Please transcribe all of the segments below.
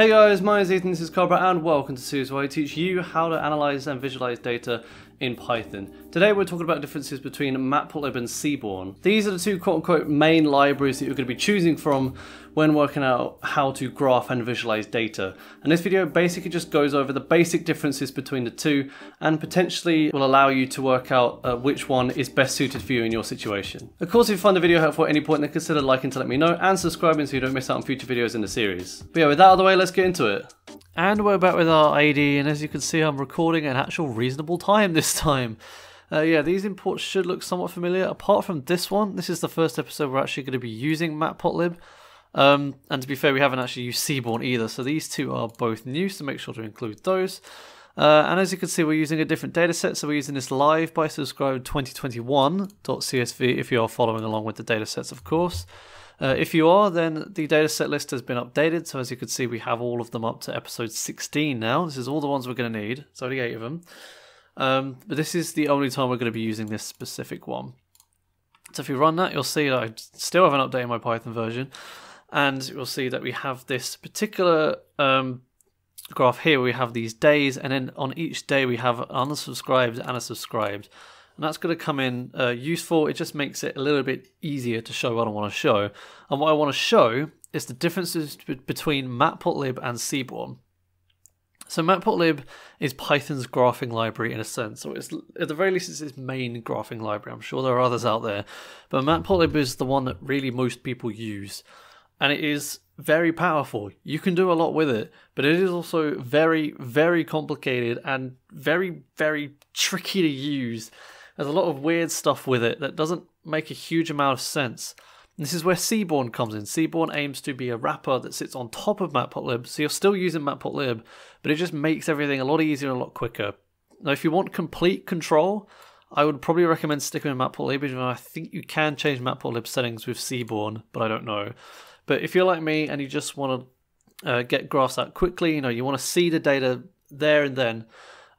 Hey guys, my name is Ethan, this is Carberra, and welcome to Series where I teach you how to analyze and visualize data in Python. Today we're talking about differences between Matplotlib and Seaborn. These are the two quote-unquote main libraries that you're going to be choosing from when working out how to graph and visualize data. And this video basically just goes over the basic differences between the two and potentially will allow you to work out uh, which one is best suited for you in your situation. Of course, if you find the video helpful at any point, then consider liking to let me know and subscribing so you don't miss out on future videos in the series. But yeah, with that out of the way, let's get into it. And we're back with our AD, and as you can see, I'm recording an actual reasonable time this time. Uh, yeah, these imports should look somewhat familiar. Apart from this one, this is the first episode we're actually going to be using Matplotlib. Um, and to be fair, we haven't actually used Seaborn either, so these two are both new, so make sure to include those. Uh, and as you can see, we're using a different data set, so we're using this live by subscribe 2021.csv if you are following along with the data sets, of course. Uh, if you are, then the dataset list has been updated. So as you can see, we have all of them up to episode 16 now. This is all the ones we're going to need. It's only eight of them. Um, but this is the only time we're going to be using this specific one. So if you run that, you'll see that I still haven't updated my Python version. And you'll see that we have this particular um, graph here. We have these days, and then on each day we have unsubscribed and a subscribed and that's going to come in uh, useful. It just makes it a little bit easier to show what I want to show. And what I want to show is the differences between Matplotlib and Seaborn. So Matplotlib is Python's graphing library in a sense. So it's at the very least it's its main graphing library. I'm sure there are others out there, but Matplotlib is the one that really most people use, and it is very powerful. You can do a lot with it, but it is also very very complicated and very very tricky to use. There's a lot of weird stuff with it that doesn't make a huge amount of sense. this is where Seaborn comes in. Seaborn aims to be a wrapper that sits on top of Matplotlib, so you're still using Matplotlib, but it just makes everything a lot easier and a lot quicker. Now, if you want complete control, I would probably recommend sticking with Matplotlib, even though I think you can change Matplotlib settings with Seaborn, but I don't know. But if you're like me and you just want to uh, get graphs out quickly, you know, you want to see the data there and then,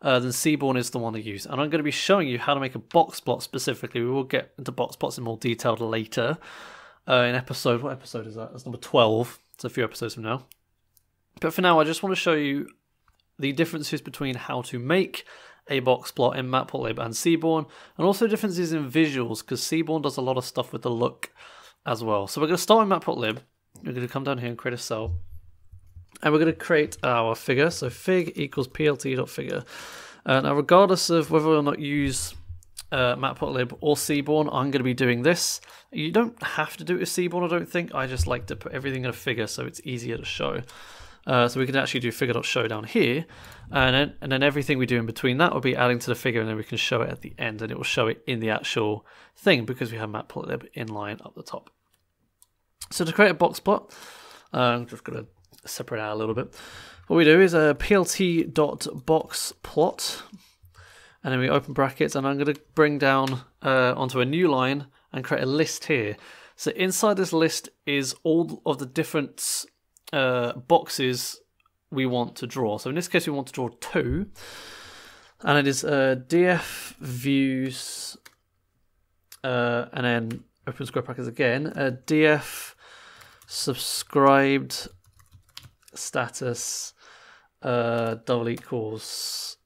uh, then Seaborn is the one to use. And I'm going to be showing you how to make a box plot specifically. We will get into box plots in more detail later uh, in episode. What episode is that? That's number 12. It's a few episodes from now. But for now, I just want to show you the differences between how to make a box plot in Matplotlib and Seaborn, and also differences in visuals, because Seaborn does a lot of stuff with the look as well. So we're going to start with Matplotlib. We're going to come down here and create a cell and we're going to create our figure. So fig equals plt.figure. Uh, now, regardless of whether or not you use uh, Matplotlib or Seaborn, I'm going to be doing this. You don't have to do it with Seaborn, I don't think. I just like to put everything in a figure so it's easier to show. Uh, so we can actually do figure.show down here, and then, and then everything we do in between that will be adding to the figure, and then we can show it at the end, and it will show it in the actual thing because we have Matplotlib inline up the top. So to create a box plot, uh, I'm just going to separate out a little bit. What we do is a plt.boxplot, and then we open brackets, and I'm going to bring down uh, onto a new line and create a list here. So inside this list is all of the different uh, boxes we want to draw. So in this case, we want to draw two, and it is uh, df views, uh, and then open square brackets again, uh, df subscribed status uh, double equals.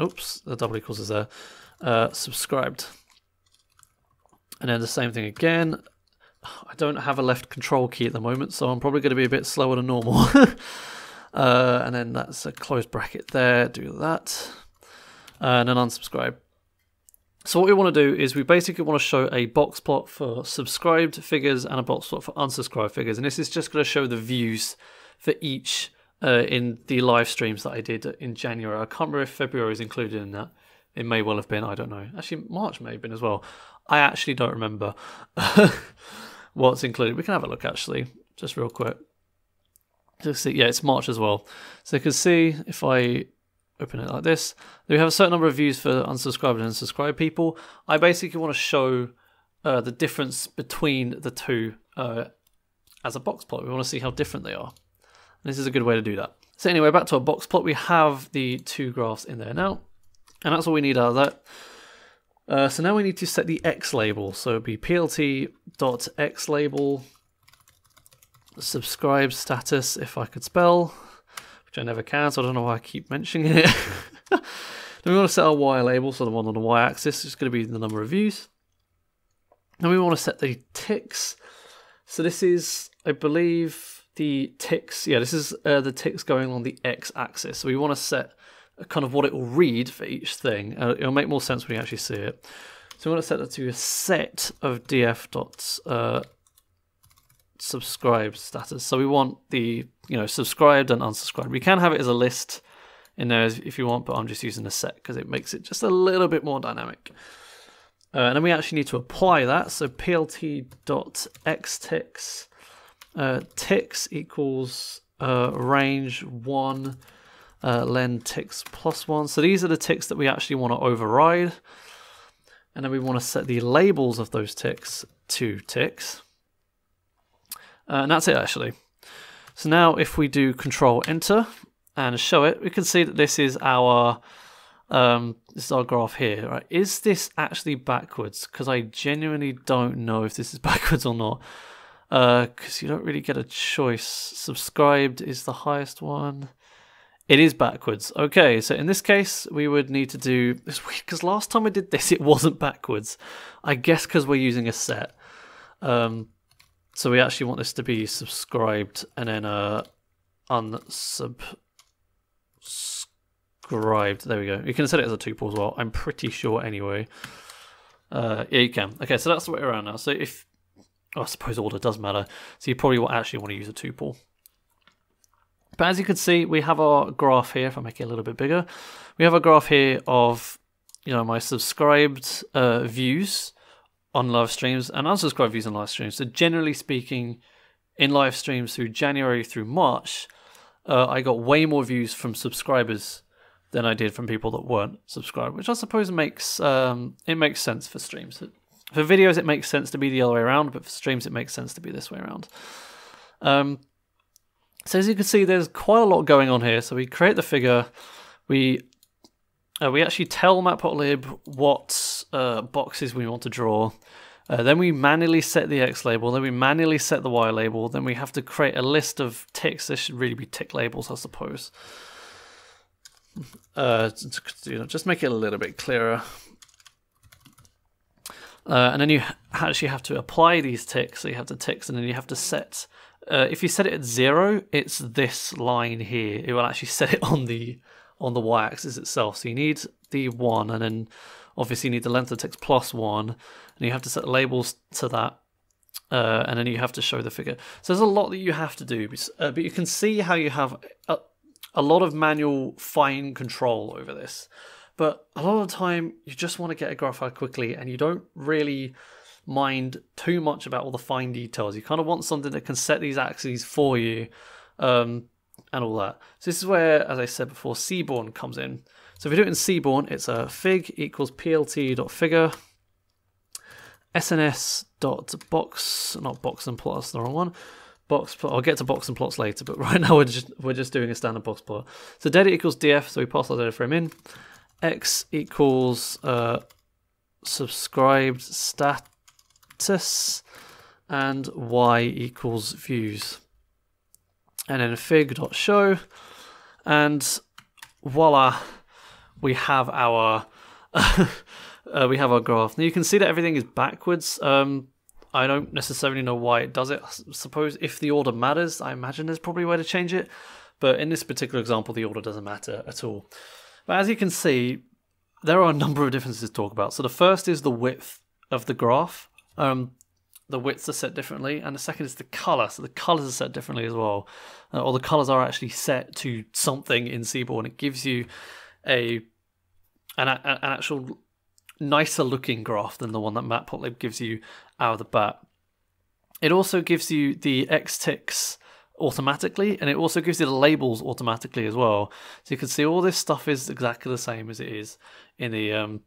Oops, the double equals is there. Uh, subscribed. And then the same thing again. I don't have a left control key at the moment, so I'm probably going to be a bit slower than normal. uh, and then that's a closed bracket there. Do that. and then unsubscribe. So what we want to do is we basically want to show a box plot for subscribed figures and a box plot for unsubscribed figures. And this is just going to show the views for each uh, in the live streams that I did in January. I can't remember if February is included in that. It may well have been. I don't know. Actually, March may have been as well. I actually don't remember what's included. We can have a look actually, just real quick. Just see, yeah, it's March as well. So you can see if I open it like this, we have a certain number of views for unsubscribed and subscribed people. I basically want to show uh, the difference between the two uh, as a box plot. We want to see how different they are. This is a good way to do that. So anyway, back to our box plot, we have the two graphs in there now, and that's all we need out of that. Uh, so now we need to set the x label. So it'd be plt.x label subscribe status if I could spell. which I never can, so I don't know why I keep mentioning it. then we want to set our Y label, so the one on the Y axis is going to be the number of views. Then we want to set the ticks. So this is, I believe, the ticks. Yeah, this is uh, the ticks going on the X axis. So we want to set kind of what it will read for each thing. Uh, it'll make more sense when you actually see it. So we want to set that to a set of df dots uh, status. So we want the you know subscribed and unsubscribed. We can have it as a list in there if you want, but I'm just using a set because it makes it just a little bit more dynamic. Uh, and then we actually need to apply that. So plt.xticks uh, ticks equals uh, range one uh, len ticks plus one. So these are the ticks that we actually want to override. And then we want to set the labels of those ticks to ticks. Uh, and that's it actually. So now if we do control enter and show it, we can see that this is our um, this is our graph here. Right? Is this actually backwards? Because I genuinely don't know if this is backwards or not. Because uh, you don't really get a choice. Subscribed is the highest one. It is backwards. Okay, so in this case, we would need to do this because last time I did this, it wasn't backwards. I guess because we're using a set. Um, so we actually want this to be subscribed and then uh, unsubscribed. There we go. You can set it as a tuple as well. I'm pretty sure anyway. Uh, yeah, you can. Okay, so that's the way around now. So if, I suppose order does matter. So you probably will actually want to use a tuple. But as you can see, we have our graph here. If I make it a little bit bigger, we have a graph here of, you know, my subscribed uh, views on live streams and unsubscribed views on live streams. So generally speaking, in live streams through January through March, uh, I got way more views from subscribers than I did from people that weren't subscribed, which I suppose makes um, it makes sense for streams. For videos, it makes sense to be the other way around, but for streams, it makes sense to be this way around. Um, so as you can see, there's quite a lot going on here. So we create the figure, we uh, we actually tell Matplotlib what uh, boxes we want to draw. Uh, then we manually set the X label, then we manually set the Y label, then we have to create a list of ticks. This should really be tick labels, I suppose. Uh, you know, just make it a little bit clearer. Uh, and then you actually have to apply these ticks. So you have the ticks, and then you have to set. Uh, if you set it at zero, it's this line here. It will actually set it on the on the y-axis itself. So you need the one, and then obviously you need the length of text plus one, and you have to set the labels to that, uh, and then you have to show the figure. So there's a lot that you have to do, uh, but you can see how you have a, a lot of manual fine control over this. But a lot of the time, you just want to get a graph out quickly, and you don't really mind too much about all the fine details. You kind of want something that can set these axes for you. Um, and all that. So this is where, as I said before, Seaborn comes in. So if we do it in Seaborn, it's a fig equals plt.figure sns.box, not boxen plot, that's the wrong one. Box plot, I'll get to boxen plots later, but right now we're just we're just doing a standard box plot. So data equals df, so we pass our data frame in. X equals uh, subscribed status, and y equals views and then fig.show, and voila, we have our uh, we have our graph. Now you can see that everything is backwards. Um, I don't necessarily know why it does it. I suppose if the order matters, I imagine there's probably a way to change it. But in this particular example, the order doesn't matter at all. But as you can see, there are a number of differences to talk about. So the first is the width of the graph. Um, the widths are set differently, and the second is the color. So the colors are set differently as well, uh, or the colors are actually set to something in Seaborn. It gives you a an, an actual nicer looking graph than the one that Matplotlib gives you out of the bat. It also gives you the X ticks automatically, and it also gives you the labels automatically as well. So you can see all this stuff is exactly the same as it is in the um,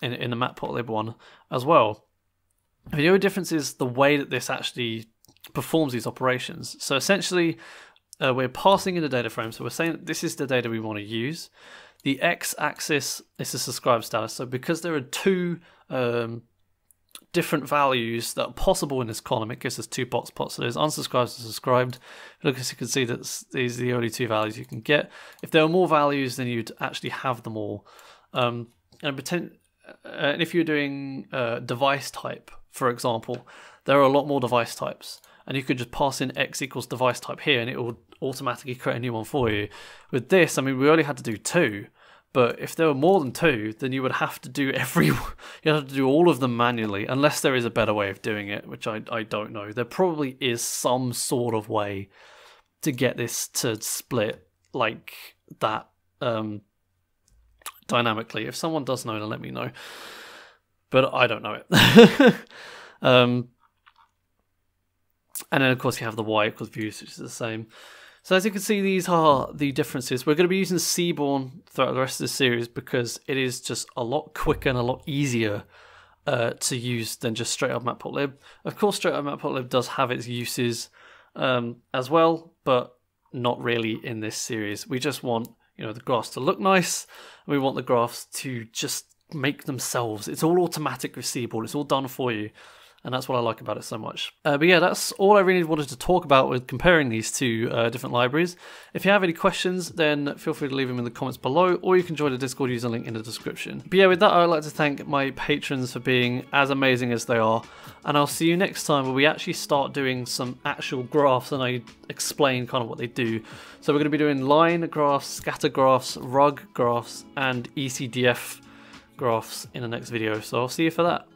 in in the Matplotlib one as well. The only difference is the way that this actually performs these operations. So essentially, uh, we're passing in the data frame. So we're saying this is the data we want to use. The x-axis is the subscribe status. So because there are two um, different values that are possible in this column. It gives us two box plots. So there's unsubscribed and subscribed. Look, as you can see, that these are the only two values you can get. If there were more values, then you'd actually have them all. Um, and pretend, uh, if you're doing uh, device type, for example, there are a lot more device types. And you could just pass in x equals device type here and it will automatically create a new one for you. With this, I mean, we only had to do two. But if there were more than two, then you would have to do every you have to do all of them manually, unless there is a better way of doing it, which I, I don't know. There probably is some sort of way to get this to split like that um, dynamically. If someone does know, then let me know. But I don't know it. um, and then of course you have the y equals views, which is the same. So as you can see, these are the differences. We're going to be using Seaborn throughout the rest of the series because it is just a lot quicker and a lot easier uh, to use than just straight up matplotlib. Of course, straight up matplotlib does have its uses um, as well, but not really in this series. We just want you know the graphs to look nice. and we want the graphs to just make themselves. It's all automatic with Seaborn. It's all done for you and that's what I like about it so much. Uh, but yeah, that's all I really wanted to talk about with comparing these two uh, different libraries. If you have any questions, then feel free to leave them in the comments below, or you can join the Discord user link in the description. But yeah, with that, I would like to thank my patrons for being as amazing as they are, and I'll see you next time where we actually start doing some actual graphs and I explain kind of what they do. So we're going to be doing line graphs, scatter graphs, rug graphs, and ECDF graphs in the next video. So I'll see you for that.